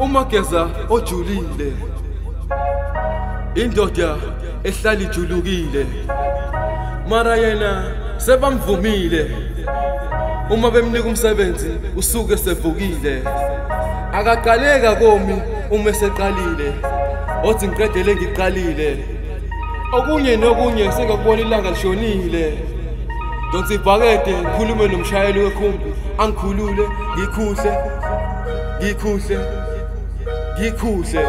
amageza ojulile. Indoda ehlala ijulukile. Mara yena sebamvumile. Uma bemnika umsebenzi usuke sevukile. Akaqaleka komi uma eseqalile. Othi ngiqedele ngiqalile. Okunye nokunye sengakubona ilanga lishonile. Donsi ibhakede ngikhulume nomshayeli wekhumbi. Angikhulule ngikhuhle ngikhuhle. Ngikhuhle